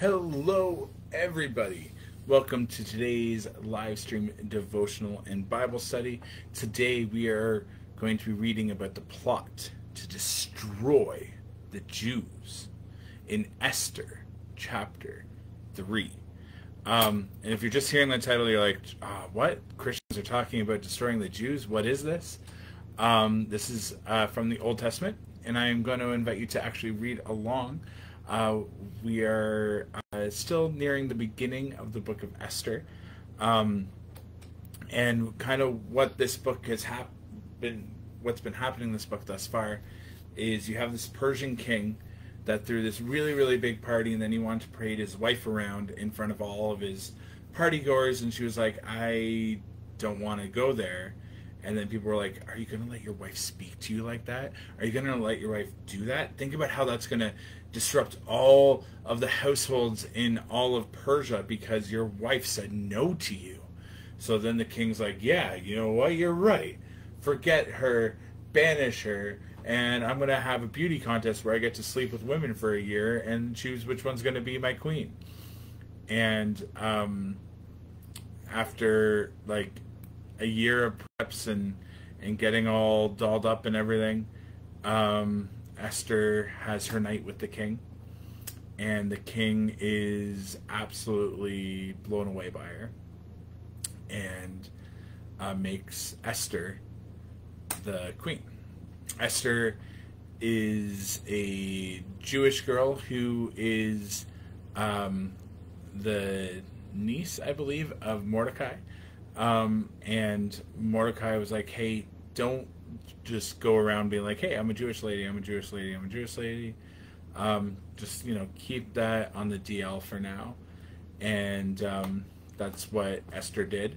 Hello, everybody. Welcome to today's live stream devotional and Bible study. Today we are going to be reading about the plot to destroy the Jews in Esther chapter 3. Um, and if you're just hearing the title, you're like, uh, what? Christians are talking about destroying the Jews? What is this? Um, this is uh, from the Old Testament, and I am going to invite you to actually read along. Uh, we are uh, still nearing the beginning of the book of Esther. Um, and kind of what this book has hap- been, what's been happening in this book thus far is you have this Persian king that threw this really, really big party, and then he wanted to parade his wife around in front of all of his party goers, and she was like, I don't want to go there. And then people were like, Are you going to let your wife speak to you like that? Are you going to let your wife do that? Think about how that's going to disrupt all of the households in all of Persia because your wife said no to you. So then the king's like, Yeah, you know what? You're right. Forget her, banish her, and I'm going to have a beauty contest where I get to sleep with women for a year and choose which one's going to be my queen. And um, after like a year of preps and and getting all dolled up and everything, um, Esther has her night with the king, and the king is absolutely blown away by her, and uh, makes Esther the queen. Esther is a Jewish girl who is um, the niece, I believe, of Mordecai. Um, and Mordecai was like, hey, don't just go around being like, hey, I'm a Jewish lady, I'm a Jewish lady, I'm a Jewish lady. Um, just, you know, keep that on the DL for now. And um, that's what Esther did.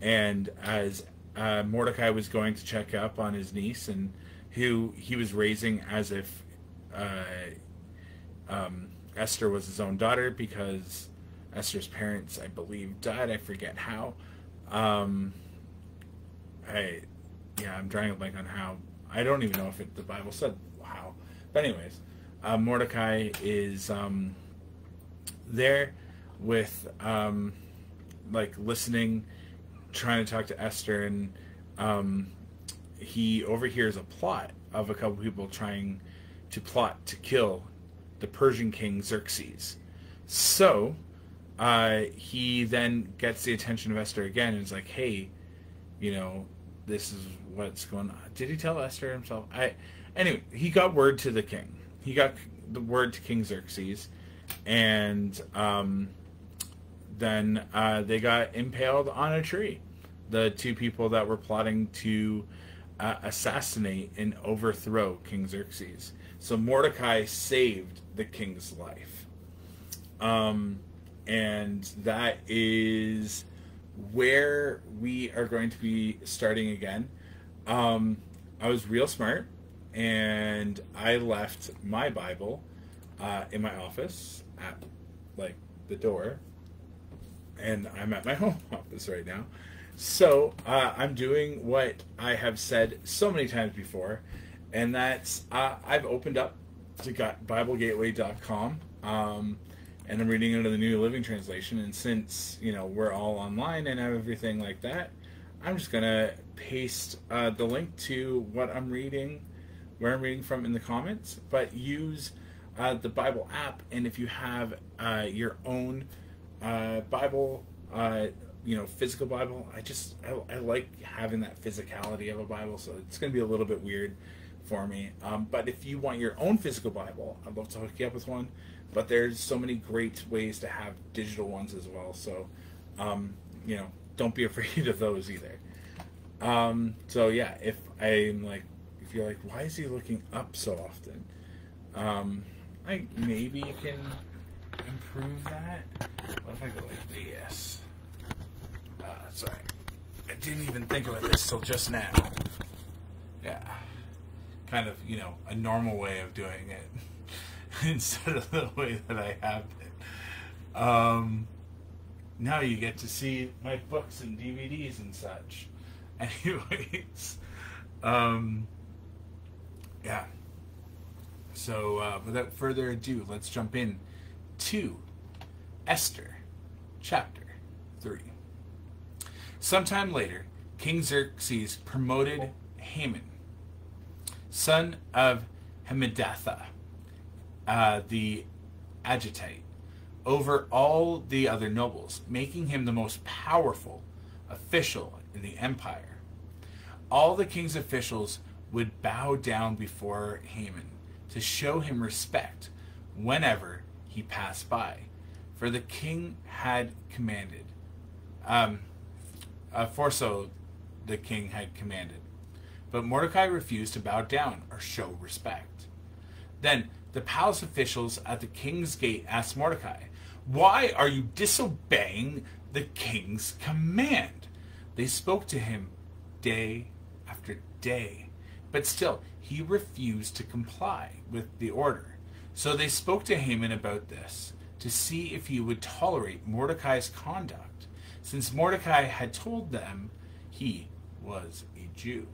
And as uh, Mordecai was going to check up on his niece and who he was raising as if uh, um, Esther was his own daughter because Esther's parents, I believe, died. I forget how. Um, I, yeah, I'm drawing a blank on how. I don't even know if it, the Bible said how. But anyways, uh, Mordecai is um, there with um, like listening, trying to talk to Esther, and um, he overhears a plot of a couple people trying to plot to kill the Persian king Xerxes. So uh, he then gets the attention of Esther again and is like, "Hey, you know, this is what's going on." Did he tell Esther himself? I anyway, he got word to the king. He got the word to King Xerxes, and um, then uh, they got impaled on a tree. The two people that were plotting to uh, assassinate and overthrow King Xerxes. So Mordecai saved the king's life. Um, and that is where we are going to be starting again. Um, I was real smart, and I left my Bible uh, in my office at like the door, and I'm at my home office right now. So uh, I'm doing what I have said so many times before, and that's uh, I've opened up to BibleGateway.com. Um, and I'm reading under the New Living Translation. And since you know we're all online and have everything like that, I'm just gonna paste uh, the link to what I'm reading, where I'm reading from in the comments. But use uh, the Bible app, and if you have uh, your own uh, Bible, uh, you know, physical Bible, I just I, I, like having that physicality of a Bible. So it's gonna be a little bit weird for me. Um, but if you want your own physical Bible, I'd love to hook you up with one but there's so many great ways to have digital ones as well. So, um, you know, don't be afraid of those either. Um, so yeah, if I'm like, if you're like, why is he looking up so often? Um, I maybe you can improve that. What if I go like this? Uh, sorry, I didn't even think about this till just now. Yeah, kind of you know a normal way of doing it. instead of the way that I have it. Um, now you get to see my books and DVDs and such. Anyways, um, yeah. So uh, without further ado, let's jump in to Esther chapter 3. Sometime later, King Xerxes promoted Haman, son of Hammedatha, uh, the Agagite, over all the other nobles, making him the most powerful official in the empire. All the king's officials would bow down before Haman to show him respect whenever he passed by, for the king had commanded. Um, uh, for so the king had commanded. But Mordecai refused to bow down or show respect. Then the palace officials at the king's gate asked Mordecai, Why are you disobeying the king's command? They spoke to him day after day, but still he refused to comply with the order. So they spoke to Haman about this to see if he would tolerate Mordecai's conduct, since Mordecai had told them he was a Jew.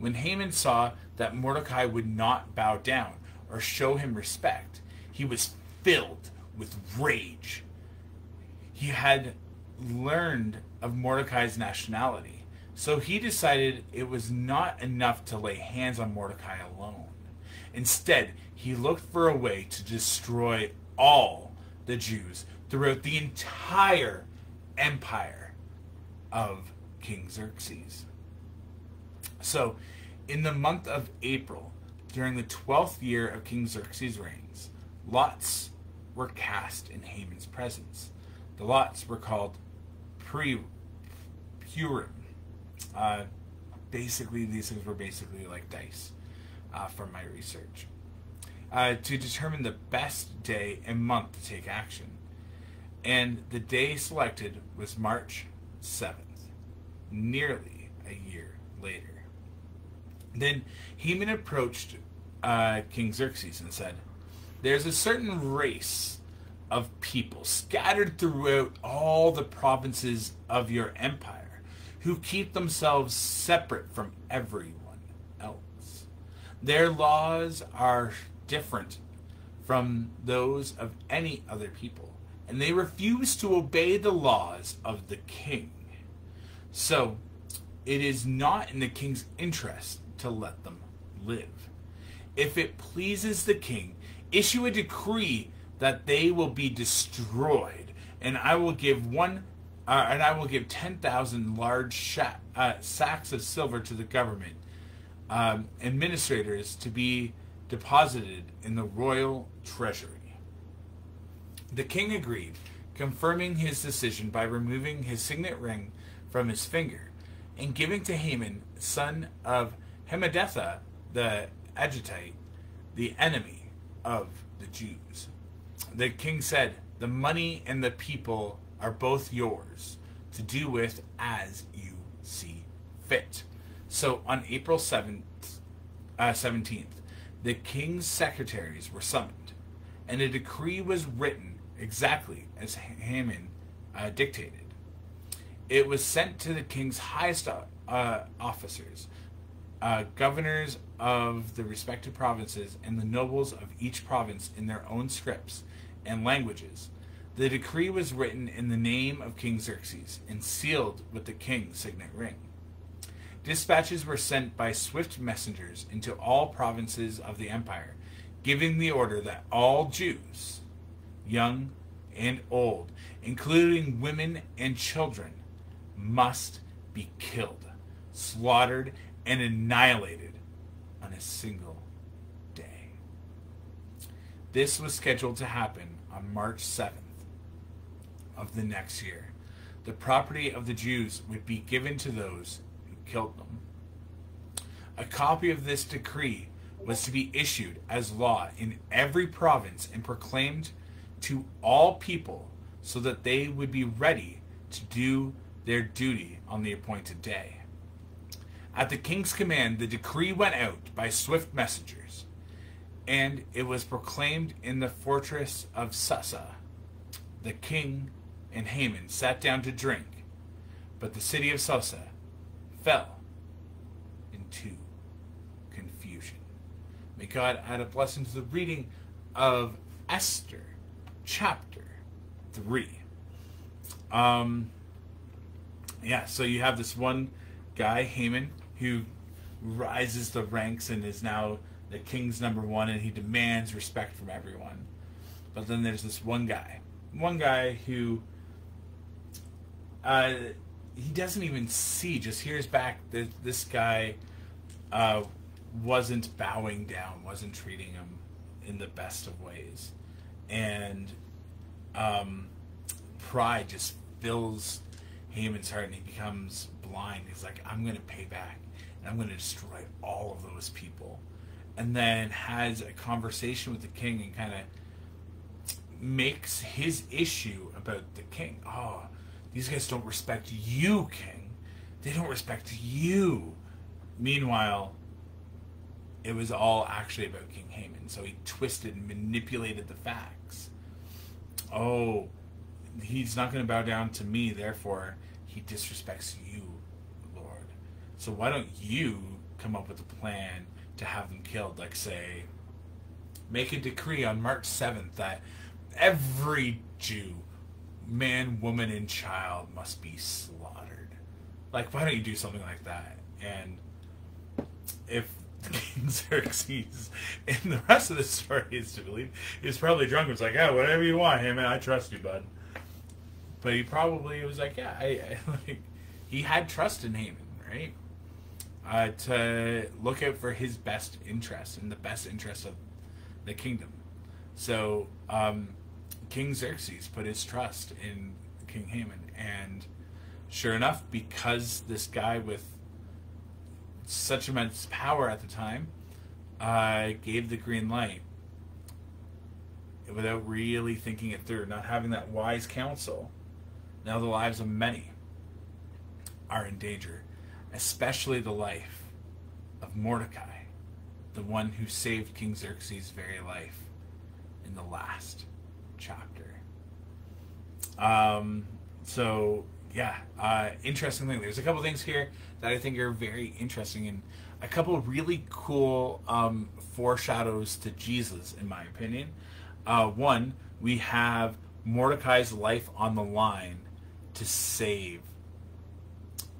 When Haman saw that Mordecai would not bow down or show him respect, he was filled with rage. He had learned of Mordecai's nationality, so he decided it was not enough to lay hands on Mordecai alone. Instead, he looked for a way to destroy all the Jews throughout the entire empire of King Xerxes. So, in the month of April, during the 12th year of King Xerxes' reigns, lots were cast in Haman's presence. The lots were called pre Purim. Uh, basically, these things were basically like dice uh, from my research. Uh, to determine the best day and month to take action. And the day selected was March 7th, nearly a year later. Then Haman approached uh, King Xerxes and said, There's a certain race of people scattered throughout all the provinces of your empire who keep themselves separate from everyone else. Their laws are different from those of any other people, and they refuse to obey the laws of the king. So, it is not in the king's interest to let them live. If it pleases the king, issue a decree that they will be destroyed, and I will give one, uh, and I will give ten thousand large sh- uh, sacks of silver to the government um, administrators to be deposited in the royal treasury. The king agreed, confirming his decision by removing his signet ring from his finger and giving to Haman, son of Hammedatha the Agagite, the enemy of the Jews. The king said, The money and the people are both yours to do with as you see fit. So on April 7th, uh, 17th, the king's secretaries were summoned, and a decree was written exactly as Haman uh, dictated. It was sent to the king's highest uh, officers, uh, governors of the respective provinces, and the nobles of each province in their own scripts and languages. The decree was written in the name of King Xerxes and sealed with the king's signet ring. Dispatches were sent by swift messengers into all provinces of the empire, giving the order that all Jews, young and old, including women and children, must be killed, slaughtered, and annihilated on a single day. This was scheduled to happen on March 7th of the next year. The property of the Jews would be given to those who killed them. A copy of this decree was to be issued as law in every province and proclaimed to all people so that they would be ready to do their duty on the appointed day. At the king's command, the decree went out by swift messengers, and it was proclaimed in the fortress of Susa. The king and Haman sat down to drink, but the city of Susa fell into confusion. May God add a blessing to the reading of Esther chapter 3. Um, yeah, so you have this one guy, Haman, who rises the ranks and is now the king's number one, and he demands respect from everyone. But then there's this one guy, one guy who uh, he doesn't even see, just hears back that this guy uh, wasn't bowing down, wasn't treating him in the best of ways, and um, pride just fills Haman's heart, and he becomes blind. He's like, "I'm going to pay back, and I'm going to destroy all of those people," and then has a conversation with the king and kind of makes his issue about the king. Oh, these guys don't respect you, king. They don't respect you. Meanwhile, it was all actually about King Haman. So he twisted and manipulated the facts. Oh, he's not going to bow down to me, therefore he disrespects you, Lord. So why don't you come up with a plan to have them killed? Like, say, make a decree on March 7th that every Jew, man, woman, and child must be slaughtered. Like, why don't you do something like that? And if King Xerxes, and the rest of the story is to believe, he's probably drunk and was like, yeah, whatever you want, hey man, I trust you, bud. But he probably was like, yeah, I, I like, he had trust in Haman, right? Uh, to look out for his best interest and the best interest of the kingdom. So um, King Xerxes put his trust in King Haman, and sure enough, because this guy with such immense power at the time uh, gave the green light without really thinking it through, not having that wise counsel. Now the lives of many are in danger, especially the life of Mordecai, the one who saved King Xerxes' very life in the last chapter. Um, so yeah, uh, interesting thing. There's a couple things here that I think are very interesting and a couple really cool um, foreshadows to Jesus, in my opinion. Uh, one, we have Mordecai's life on the line to save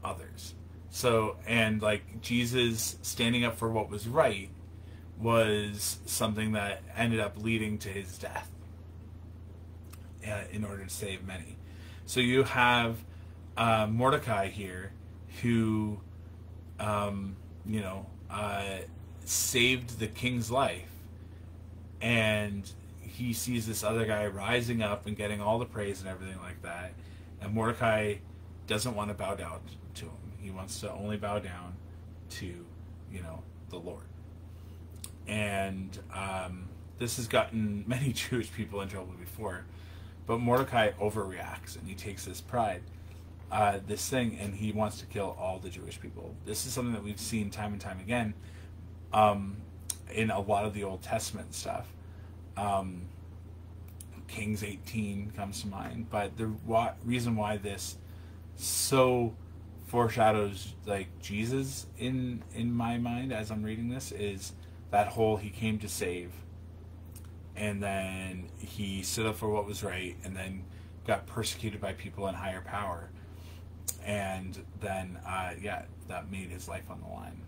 others. So, and like Jesus standing up for what was right was something that ended up leading to his death uh, in order to save many. So you have uh, Mordecai here who, um, you know, uh, saved the king's life, and he sees this other guy rising up and getting all the praise and everything like that, and Mordecai doesn't want to bow down to him. He wants to only bow down to, you know, the Lord. And um, this has gotten many Jewish people in trouble before, but Mordecai overreacts and he takes this pride uh, this thing, and he wants to kill all the Jewish people. This is something that we've seen time and time again um, in a lot of the Old Testament stuff. Um, Kings 18 comes to mind, but the reason why this so foreshadows like Jesus in in my mind as I'm reading this is that whole he came to save, and then he stood up for what was right, and then got persecuted by people in higher power and then uh, yeah, that made his life on the line.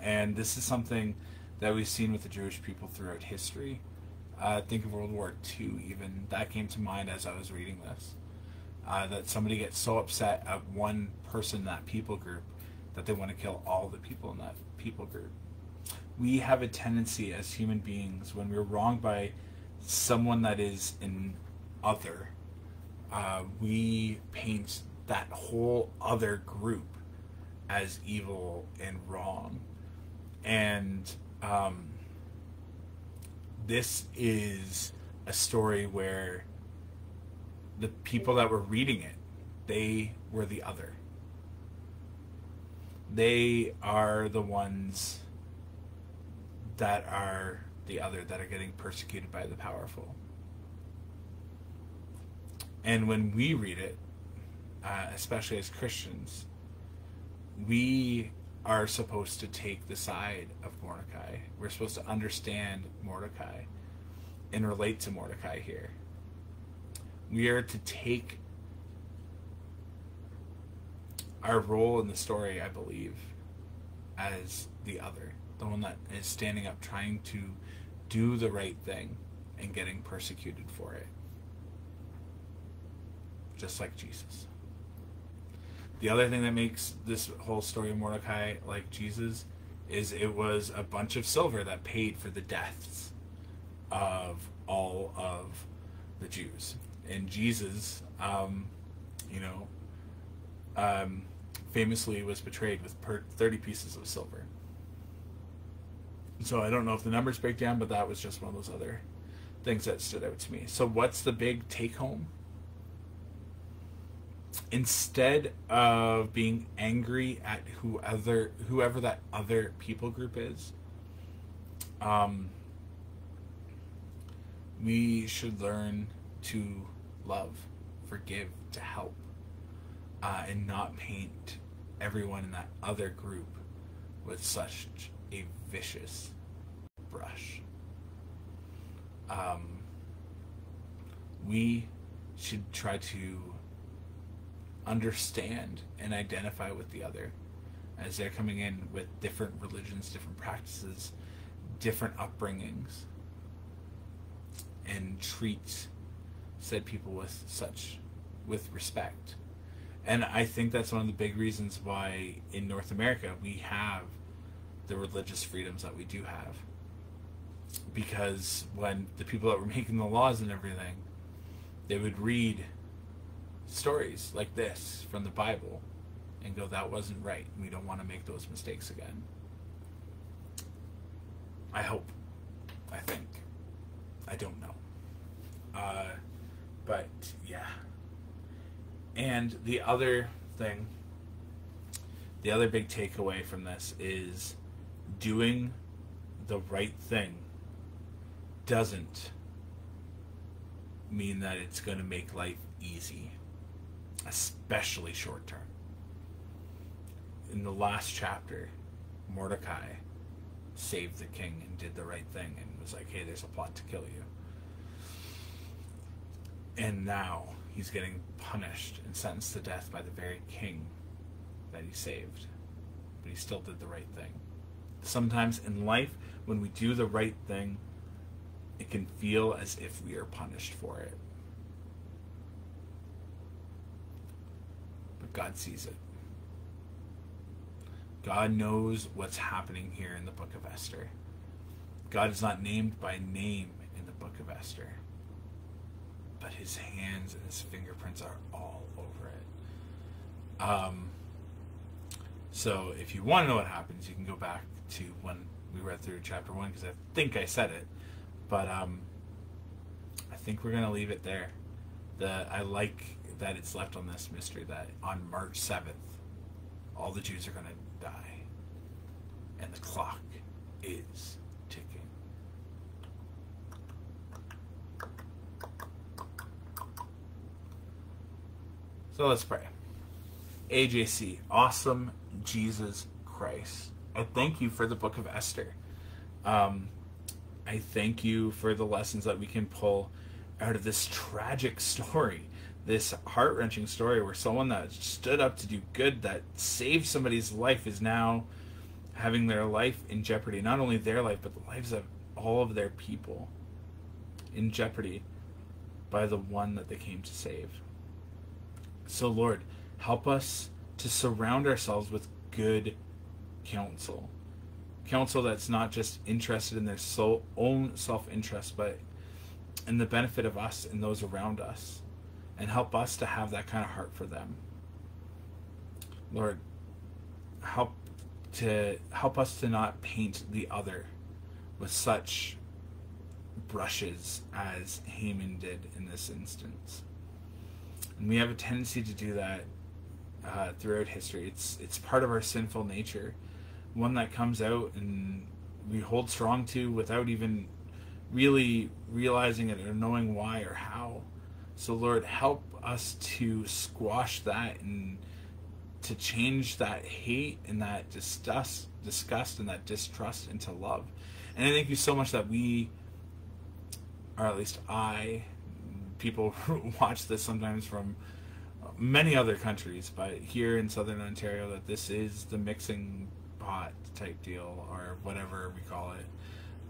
And this is something that we've seen with the Jewish people throughout history. Think of World War II, even that came to mind as I was reading this. Uh, that somebody gets so upset at one person in that people group that they want to kill all the people in that people group. We have a tendency as human beings when we're wronged by someone that is an other, uh, we paint that whole other group as evil and wrong. And um, this is a story where the people that were reading it, they were the other. They are the ones that are the other, that are getting persecuted by the powerful. And when we read it, uh, especially as Christians, we are supposed to take the side of Mordecai. We're supposed to understand Mordecai and relate to Mordecai here. We are to take our role in the story, I believe, as the other, the one that is standing up, trying to do the right thing and getting persecuted for it. Just like Jesus. The other thing that makes this whole story of Mordecai like Jesus is it was a bunch of silver that paid for the deaths of all of the Jews. And Jesus, um, you know, um, famously was betrayed with per 30 pieces of silver. So I don't know if the numbers break down, but that was just one of those other things that stood out to me. So what's the big take home? Instead of being angry at whoever whoever that other people group is, um, we should learn to love, forgive, to help, uh, and not paint everyone in that other group with such a vicious brush. Um, we should try to understand and identify with the other as they're coming in with different religions, different practices, different upbringings, and treat said people with such with respect and I think that's one of the big reasons why in North America we have the religious freedoms that we do have. Because when the people that were making the laws and everything, they would read stories like this from the Bible and go, that wasn't right. We don't want to make those mistakes again. I hope. I think. I don't know. Uh, but yeah. And the other thing, the other big takeaway from this is doing the right thing doesn't mean that it's going to make life easy, especially short term. In the last chapter, Mordecai saved the king and did the right thing and was like, hey, there's a plot to kill you. And now he's getting punished and sentenced to death by the very king that he saved. But he still did the right thing. Sometimes in life, when we do the right thing, it can feel as if we are punished for it. But God sees it. God knows what's happening here in the book of Esther. God is not named by name in the book of Esther but his hands and his fingerprints are all over it. Um, so if you want to know what happens, you can go back to when we read through chapter one because I think I said it, but um, I think we're gonna leave it there. The I like that it's left on this mystery that on March seventh, all the Jews are gonna die, and the clock is ticking. So let's pray. AJC, awesome Jesus Christ. I thank you for the book of Esther. Um, I thank you for the lessons that we can pull out of this tragic story, this heart wrenching story where someone that stood up to do good, that saved somebody's life, is now having their life in jeopardy. Not only their life, but the lives of all of their people in jeopardy by the one that they came to save. So, Lord, help us to surround ourselves with good counsel. Counsel that's not just interested in their soul, own self interest, but in the benefit of us and those around us. And help us to have that kind of heart for them. Lord, help to help us to not paint the other with such brushes as Haman did in this instance. And we have a tendency to do that uh, throughout history. It's it's part of our sinful nature, one that comes out and we hold strong to without even really realizing it or knowing why or how. So Lord, help us to squash that and to change that hate and that disgust, disgust and that distrust into love. And I thank you so much that we, or at least I, people who watch this sometimes from many other countries, but here in southern Ontario, that this is the mixing pot type deal or whatever we call it,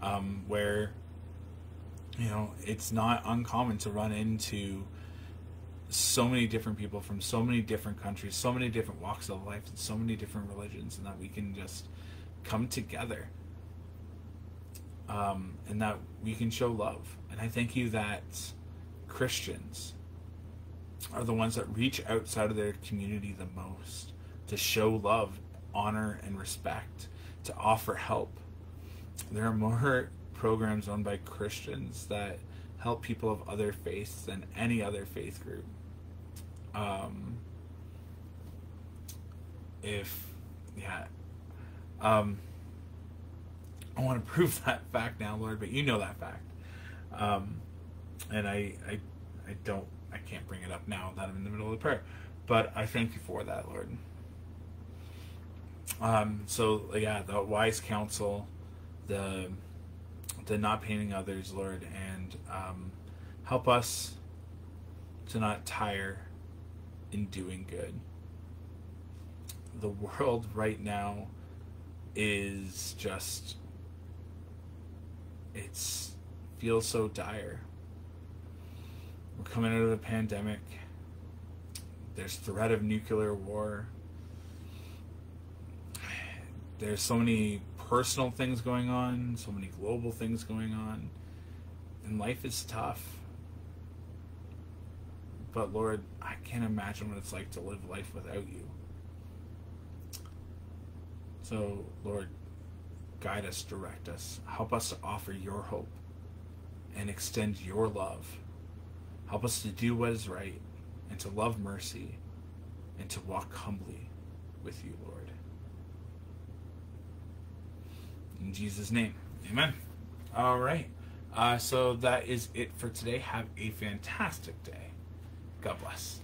um, where you know it's not uncommon to run into so many different people from so many different countries, so many different walks of life, and so many different religions, and that we can just come together um, and that we can show love. And I thank you that Christians are the ones that reach outside of their community the most to show love, honor, and respect, to offer help. There are more programs run by Christians that help people of other faiths than any other faith group. Um, if, yeah. Um, I want to prove that fact now, Lord, but you know that fact. Um, and I, I, I don't, I can't bring it up now that I'm in the middle of the prayer, but I thank you for that, Lord. Um, so yeah, the wise counsel, the, the not painting others, Lord, and um, help us to not tire in doing good. The world right now is just it's feels so dire. We're coming out of a pandemic. There's threat of nuclear war. There's so many personal things going on, so many global things going on. And life is tough. But Lord, I can't imagine what it's like to live life without you. So, Lord, guide us, direct us. Help us to offer your hope and extend your love. Help us to do what is right and to love mercy and to walk humbly with you, Lord. In Jesus' name, amen. All right. Uh, so that is it for today. Have a fantastic day. God bless.